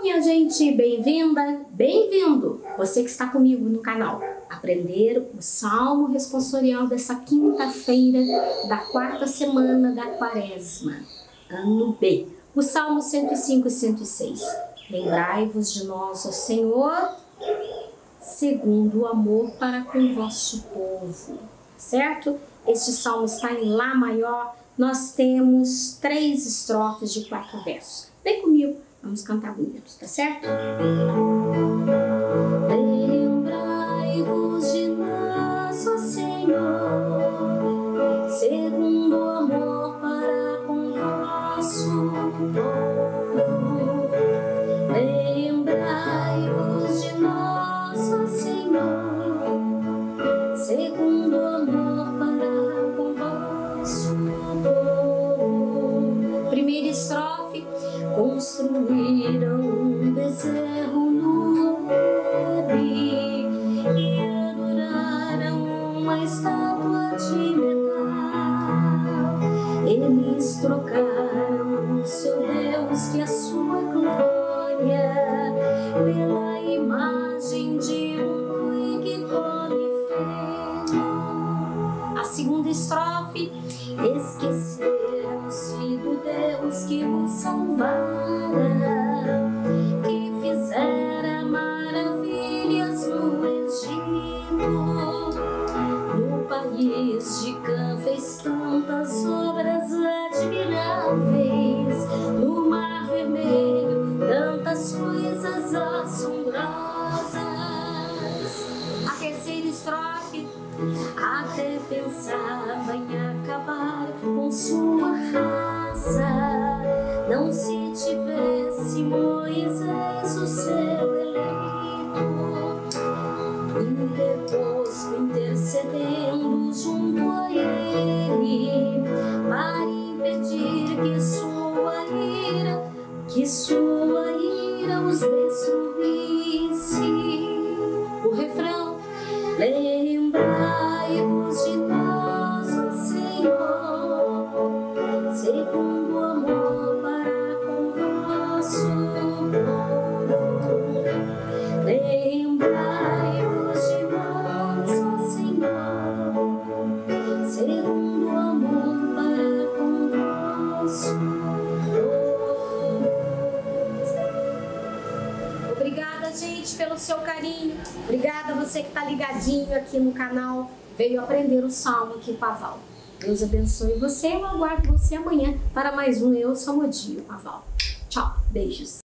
minha gente, bem-vinda, bem-vindo! Você que está comigo no canal. Aprender o Salmo responsorial dessa quinta-feira da quarta semana da quaresma, ano B. O Salmo 105 e 106. Lembrai-vos de nós, ó Senhor, segundo o amor para com o vosso povo. Certo? Este salmo está em Lá maior. Nós temos três estrofes de quatro versos. Vem comigo Vamos cantar bonito, tá certo? Segunda estrofe. Esqueceram-se do Deus que nos salvara, até pensava em acabar com sua raça. Não se tivesse Moisés, o seu eleito, interposto, intercedendo junto a ele, para impedir que sua ira, que sua ira os destruísse. O refrão Lembrai-vos Obrigada, gente, pelo seu carinho. Obrigada a você que está ligadinho aqui no canal. Veio aprender o salmo aqui com a Val. Deus abençoe você. Eu aguardo você amanhã para mais um Eu Salmodio com a Val. Tchau, beijos.